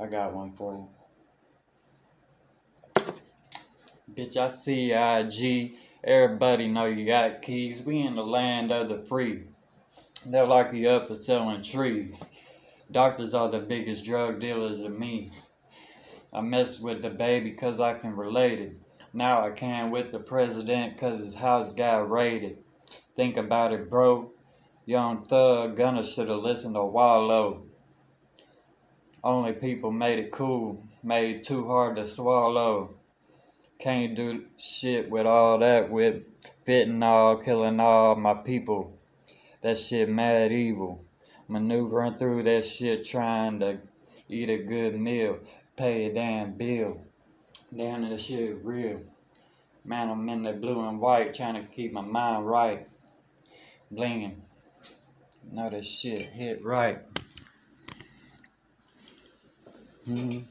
I got one for you. Bitch, I see IG. Everybody know you got keys. We in the land of the free. They'll lock you up for selling trees. Doctors are the biggest drug dealers to me. I mess with DaBaby cause I can relate it. Now I can with the president cause his house got raided. Think about it, bro. Young Thug Gunna should've listened to Wallo. Only people made it cool, made too hard to swallow. Can't do shit with all that with fentanyl killing all my people. That shit mad evil. Maneuvering through that shit trying to eat a good meal, pay a damn bill. Down Damn, that shit real. Man, I'm in the blue and white trying to keep my mind right. Blinging. Know that shit hit right. 嗯。